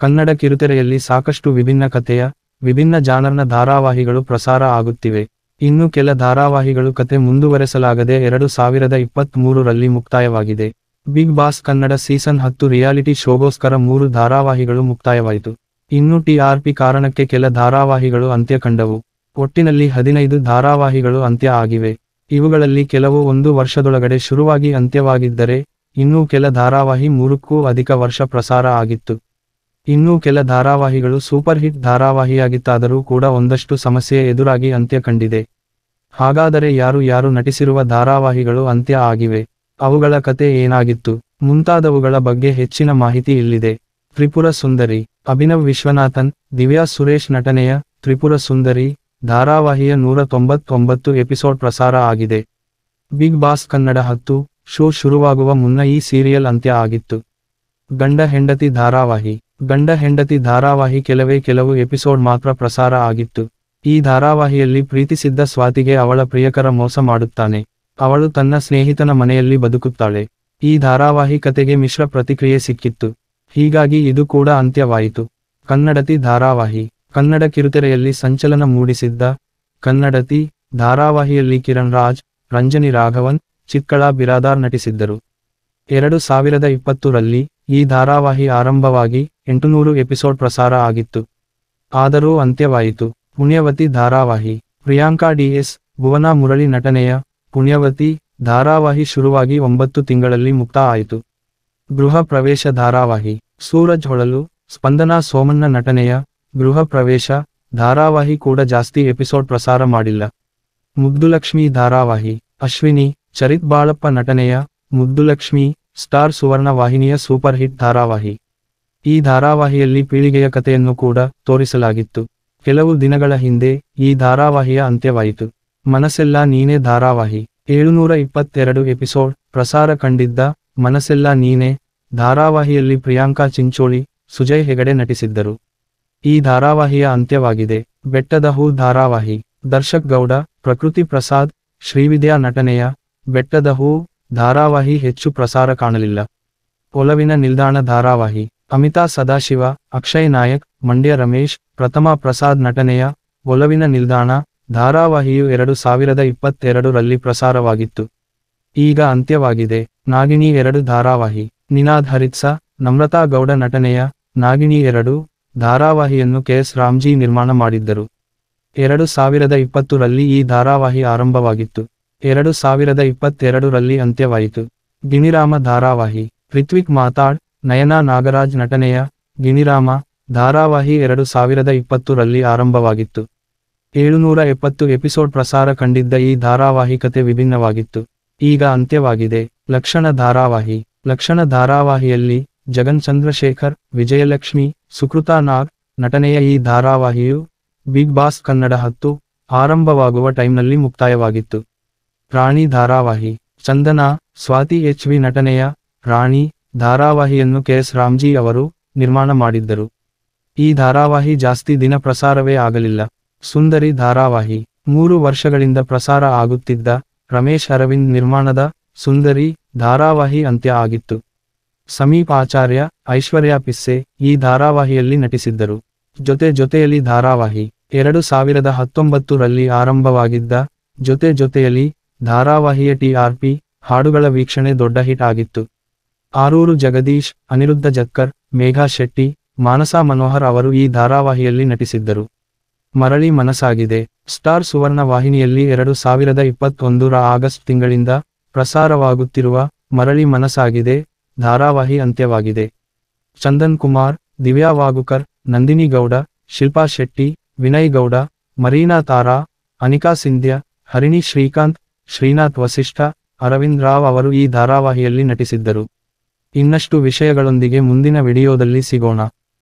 ಕನ್ನಡ ಕಿರುತೆರೆಯಲ್ಲಿ ಸಾಕಷ್ಟು ವಿಭಿನ್ನ ಕಥೆಯ, ವಿಭಿನ್ನ ಜಾನರ್ನ ಧಾರಾವಾಹಿಗಳು ಪ್ರಸಾರ ಆಗುತ್ತಿವೆ. ಇನ್ನು ಕೆಲ ಧಾರಾವಾಹಿಗಳು ಕತೆ ಮುಂದುವರೆಸಲಾಗದೆ ಎರಡು ಸಾವಿರದ ಇಪ್ಪತ್ತ್ಮೂರರಲ್ಲಿ ಮುಕ್ತಾಯವಾಗಿದೆ. ಬಿಗ್ ಬಾಸ್ ಕನ್ನಡ ಸೀಸನ್ ಹತ್ತು ರಿಯಾಲಿಟಿ ಶೋಗೋಸ್ಕರ ಮೂರು ಧಾರಾವಾಹಿಗಳು ಮುಕ್ತಾಯವಾಯಿತು. ಇನ್ನು ಟಿಆರ್ಪಿ ಕಾರಣಕ್ಕೆ ಕೆಲ ಧಾರಾವಾಹಿಗಳು ಅಂತ್ಯ ಕಂಡವು. ಒಟ್ಟಿನಲ್ಲಿ ಹದಿನೈದು ಧಾರಾವಾಹಿಗಳು ಅಂತ್ಯ ಆಗಿವೆ. ಇವುಗಳಲ್ಲಿ ಕೆಲವು ಒಂದು ವರ್ಷದೊಳಗಡೆ ಶುರುವಾಗಿ ಅಂತ್ಯವಾಗಿದ್ದರೆ, ಇನ್ನೂ ಕೆಲ ಧಾರಾವಾಹಿ ಮೂರಕ್ಕೂ ಅಧಿಕ ವರ್ಷ ಪ್ರಸಾರ ಆಗಿತ್ತು. ಇನ್ನೂ ಕೆಲ ಧಾರಾವಾಹಿಗಳು ಸೂಪರ್ ಹಿಟ್ ಧಾರಾವಾಹಿಯಾಗಿತ್ತಾದರೂ ಕೂಡ ಒಂದಷ್ಟು ಸಮಸ್ಯೆ ಎದುರಾಗಿ ಅಂತ್ಯ ಕಂಡಿದೆ. ಹಾಗಾದರೆ ಯಾರು ಯಾರು ನಟಿಸಿರುವ ಧಾರಾವಾಹಿಗಳು ಅಂತ್ಯ ಆಗಿವೆ? ಅವುಗಳ ಕತೆ ಏನಾಗಿತ್ತು? ಮುಂತಾದವುಗಳ ಬಗ್ಗೆ ಹೆಚ್ಚಿನ ಮಾಹಿತಿ ಇಲ್ಲಿದೆ. ತ್ರಿಪುರ ಸುಂದರಿ, ಅಭಿನವ್ ವಿಶ್ವನಾಥನ್, ದಿವ್ಯಾ ಸುರೇಶ್ ನಟನೆಯ ತ್ರಿಪುರ ಸುಂದರಿ, ಧಾರಾವಾಹಿಯ ನೂರ ತೊಂಬತ್ತೊಂಬತ್ತು ಎಪಿಸೋಡ್ ಪ್ರಸಾರ ಆಗಿದೆ. ಬಿಗ್ ಬಾಸ್ ಕನ್ನಡ ಹತ್ತು, ಶೋ ಶುರುವಾಗುವ ಮುನ್ನ ಈ ಸೀರಿಯಲ್ ಅಂತ್ಯ ಆಗಿತ್ತು. ಗಂಡ ಹೆಂಡತಿ ಧಾರಾವಾಹಿ. ಗಂಡ ಹೆಂಡತಿ ಧಾರಾವಾಹಿ ಕೆಲವೇ ಕೆಲವು ಎಪಿಸೋಡ್ ಮಾತ್ರ ಪ್ರಸಾರ ಆಗಿತ್ತು. ಈ ಧಾರಾವಾಹಿಯಲ್ಲಿ ಪ್ರೀತಿಸಿದ್ದ ಸ್ವಾತಿಗೆ ಅವಳ ಪ್ರಿಯಕರ ಮೋಸ ಮಾಡುತ್ತಾನೆ. ಅವಳು ತನ್ನ ಸ್ನೇಹಿತನ ಮನೆಯಲ್ಲಿ ಬದುಕುತ್ತಾಳೆ. ಈ ಧಾರಾವಾಹಿ ಕತೆಗೆ ಮಿಶ್ರ ಪ್ರತಿಕ್ರಿಯೆ ಸಿಕ್ಕಿತ್ತು. ಹೀಗಾಗಿ ಇದು ಕೂಡ ಅಂತ್ಯವಾಯಿತು. ಕನ್ನಡತಿ ಧಾರಾವಾಹಿ. ಕನ್ನಡ ಕಿರುತೆರೆಯಲ್ಲಿ ಸಂಚಲನ ಮೂಡಿಸಿದ್ದ ಕನ್ನಡತಿ ಧಾರಾವಾಹಿಯಲ್ಲಿ ಕಿರಣ್ ರಾಜ್, ರಂಜನಿ ರಾಘವನ್ ಚಿಕ್ಕಳ ಬಿರಾದಾರ್ ನಟಿಸಿದ್ದರು. ಎರಡು ಸಾವಿರದ ಇಪ್ಪತ್ತರಲ್ಲಿ ಈ ಧಾರಾವಾಹಿ ಆರಂಭವಾಗಿ ಎಂಟುನೂರು ಎಪಿಸೋಡ್ ಪ್ರಸಾರ ಆಗಿತ್ತು. ಆದರೂ ಅಂತ್ಯವಾಯಿತು. ಪುಣ್ಯವತಿ ಧಾರಾವಾಹಿ. ಪ್ರಿಯಾಂಕಾ ಡಿಎಸ್ ಭುವನ ಮುರಳಿ ನಟನೆಯ ಪುಣ್ಯವತಿ ಧಾರಾವಾಹಿ ಶುರುವಾಗಿ ಒಂಬತ್ತು ತಿಂಗಳಲ್ಲಿ ಮುಕ್ತ ಆಯಿತು. ಗೃಹ ಪ್ರವೇಶ ಧಾರಾವಾಹಿ. ಸೂರಜ್ ಹೊಳಲು, ಸ್ಪಂದನಾ ಸೋಮಣ್ಣ ನಟನೆಯ ಗೃಹ ಪ್ರವೇಶ ಧಾರಾವಾಹಿ ಕೂಡ ಜಾಸ್ತಿ ಎಪಿಸೋಡ್ ಪ್ರಸಾರ ಮಾಡಿಲ್ಲ. ಮುದ್ದುಲಕ್ಷ್ಮಿ ಧಾರಾವಾಹಿ. ಅಶ್ವಿನಿ, ಚರಿತ್ ಬಾಳಪ್ಪ ನಟನೆಯ ಮುದ್ದುಲಕ್ಷ್ಮಿ ಸ್ಟಾರ್ ಸುವರ್ಣ ವಾಹಿನಿಯ ಸೂಪರ್ ಹಿಟ್ ಧಾರಾವಾಹಿ. ಈ ಧಾರಾವಾಹಿಯಲ್ಲಿ ಪೀಳಿಗೆಯ ಕಥೆಯನ್ನು ಕೂಡ ತೋರಿಸಲಾಗಿತ್ತು. ಕೆಲವು ದಿನಗಳ ಹಿಂದೆ ಈ ಧಾರಾವಾಹಿಯ ಅಂತ್ಯವಾಯಿತು. ಮನಸ್ಸೆಲ್ಲ ನೀನೇ ಧಾರಾವಾಹಿ. ಏಳುನೂರ ಇಪ್ಪತ್ತೆರಡು ಎಪಿಸೋಡ್ ಪ್ರಸಾರ ಕಂಡಿದ್ದ ಮನಸ್ಸೆಲ್ಲ ನೀನೆ ಧಾರಾವಾಹಿಯಲ್ಲಿ ಪ್ರಿಯಾಂಕಾ ಚಿಂಚೋಳಿ, ಸುಜಯ್ ಹೆಗಡೆ ನಟಿಸಿದ್ದರು. ಈ ಧಾರಾವಾಹಿಯ ಅಂತ್ಯವಾಗಿದೆ. ಬೆಟ್ಟದ ಹೂ ಧಾರಾವಾಹಿ. ದರ್ಶಕ್ ಗೌಡ, ಪ್ರಕೃತಿ ಪ್ರಸಾದ್, ಶ್ರೀವಿದ್ಯಾ ನಟನೆಯ ಬೆಟ್ಟದ ಹೂ ಧಾರಾವಾಹಿ ಹೆಚ್ಚು ಪ್ರಸಾರ ಕಾಣಲಿಲ್ಲ. ಒಲವಿನ ನಿಲ್ದಾಣ ಧಾರಾವಾಹಿ. ಅಮಿತಾ ಸದಾಶಿವ, ಅಕ್ಷಯ್ ನಾಯಕ್, ಮಂಡ್ಯ ರಮೇಶ್, ಪ್ರಥಮ ಪ್ರಸಾದ್ ನಟನೆಯ ಒಲವಿನ ನಿಲ್ದಾಣ ಧಾರಾವಾಹಿಯು ಎರಡು ಸಾವಿರದ ಇಪ್ಪತ್ತೆರಡರಲ್ಲಿ ಪ್ರಸಾರವಾಗಿತ್ತು. ಈಗ ಅಂತ್ಯವಾಗಿದೆ. ನಾಗಿಣಿ ಎರಡು ಧಾರಾವಾಹಿ. ನಿನಾದ್ ಹರಿತ್ಸ, ನಮ್ರತಾ ಗೌಡ ನಟನೆಯ ನಾಗಿಣಿ ಎರಡು ಧಾರಾವಾಹಿಯನ್ನು ಕೆಎಸ್ ರಾಮ್ಜಿ ನಿರ್ಮಾಣ ಮಾಡಿದ್ದರು. ಎರಡು ಸಾವಿರದ ಇಪ್ಪತ್ತರಲ್ಲಿ ಈ ಧಾರಾವಾಹಿ ಆರಂಭವಾಗಿತ್ತು. ಎರಡು ಸಾವಿರದ ಇಪ್ಪತ್ತೆರಡರಲ್ಲಿ ಅಂತ್ಯವಾಯಿತು. ಗಿಣಿರಾಮ ಧಾರಾವಾಹಿ ರಿತ್ವಿಕ್ ಮಾತಾಡ್ ನಯನಾ ನಾಗರಾಜ್ ನಟನೆಯ ಗಿಣಿರಾಮ ಧಾರಾವಾಹಿ ಎರಡು ಸಾವಿರದ ಇಪ್ಪತ್ತರಲ್ಲಿ ಆರಂಭವಾಗಿತ್ತು. ಏಳುನೂರ ಎಪ್ಪತ್ತು ಎಪಿಸೋಡ್ ಪ್ರಸಾರ ಕಂಡಿದ್ದ ಈ ಧಾರಾವಾಹಿ ಕತೆ ವಿಭಿನ್ನವಾಗಿತ್ತು. ಈಗ ಅಂತ್ಯವಾಗಿದೆ. ಲಕ್ಷಣ ಧಾರಾವಾಹಿ, ಲಕ್ಷಣ ಧಾರಾವಾಹಿಯಲ್ಲಿ ಜಗನ್ ಚಂದ್ರಶೇಖರ್, ವಿಜಯಲಕ್ಷ್ಮಿ, ಸುಕೃತಾ ನಾಗ್ ನಟನೆಯ ಈ ಧಾರಾವಾಹಿಯು ಬಿಗ್ ಬಾಸ್ ಕನ್ನಡ ಹತ್ತು ಆರಂಭವಾಗುವ ಟೈಮ್ನಲ್ಲಿ ಮುಕ್ತಾಯವಾಗಿತ್ತು. ರಾಣಿ ಧಾರಾವಾಹಿ, ಚಂದನಾ, ಸ್ವಾತಿ ಎಚ್ ವಿ ನಟನೆಯ ರಾಣಿ ಧಾರಾವಾಹಿಯನ್ನು ಕೆಎಸ್ ರಾಮ್ಜಿ ಅವರು ನಿರ್ಮಾಣ ಮಾಡಿದ್ದರು. ಈ ಧಾರಾವಾಹಿ ಜಾಸ್ತಿ ದಿನ ಪ್ರಸಾರವೇ ಆಗಲಿಲ್ಲ. ಸುಂದರಿ ಧಾರಾವಾಹಿ, ಮೂರು ವರ್ಷಗಳಿಂದ ಪ್ರಸಾರ ಆಗುತ್ತಿದ್ದ ರಮೇಶ್ ಅರವಿಂದ್ ನಿರ್ಮಾಣದ ಸುಂದರಿ ಧಾರಾವಾಹಿ ಅಂತ್ಯ ಆಗಿತ್ತು. ಸಮೀಪ್ ಆಚಾರ್ಯ ಐಶ್ವರ್ಯ ಪಿಸ್ಸೆ ಈ ಧಾರಾವಾಹಿಯಲ್ಲಿ ನಟಿಸಿದ್ದರು. ಜೊತೆ ಜೊತೆಯಲ್ಲಿ ಧಾರಾವಾಹಿ, ಎರಡು ಸಾವಿರದ ಹತ್ತೊಂಬತ್ತರಲ್ಲಿ ಆರಂಭವಾಗಿದ್ದ ಜೊತೆ ಜೊತೆಯಲ್ಲಿ ಧಾರಾವಾಹಿಯ ಟಿಆರ್ಪಿ ಹಾಡುಗಳ ವೀಕ್ಷಣೆ ದೊಡ್ಡ ಹಿಟ್ ಆಗಿತ್ತು. ಆರೂರು ಜಗದೀಶ್, ಅನಿರುದ್ಧ ಜಕ್ಕರ್, ಮೇಘಾ ಶೆಟ್ಟಿ, ಮಾನಸಾ ಮನೋಹರ್ ಅವರು ಈ ಧಾರಾವಾಹಿಯಲ್ಲಿ ನಟಿಸಿದ್ದರು. ಮರಳಿ ಮನಸಾಗಿದೆ ಸ್ಟಾರ್ ಸುವರ್ಣ ವಾಹಿನಿಯಲ್ಲಿ ಎರಡು ಸಾವಿರದ ಇಪ್ಪತ್ತೊಂದರ ಆಗಸ್ಟ್ ತಿಂಗಳಿಂದ ಪ್ರಸಾರವಾಗುತ್ತಿರುವ ಮರಳಿ ಮನಸಾಗಿದೆ ಧಾರಾವಾಹಿ ಅಂತ್ಯವಾಗಿದೆ. ಚಂದನ್ ಕುಮಾರ್, ದಿವ್ಯಾ ವಾಗುಕರ್, ನಂದಿನಿ ಗೌಡ, ಶಿಲ್ಪಾ ಶೆಟ್ಟಿ, ವಿನಯ್ ಗೌಡ, ಮರೀನಾ ತಾರಾ, ಅನಿಕಾ ಸಿಂಧ್ಯ, ಹರಿಣಿ ಶ್ರೀಕಾಂತ್ ಶ್ರೀನಾಥ್ ವಸಿಷ್ಠ ಅರವಿಂದ್ ರಾವ್ ಅವರು ಈ ಧಾರಾವಾಹಿಯಲ್ಲಿ ನಟಿಸಿದ್ದರು. ಇನ್ನಷ್ಟು ವಿಷಯಗಳೊಂದಿಗೆ ಮುಂದಿನ ವಿಡಿಯೋದಲ್ಲಿ ಸಿಗೋಣ.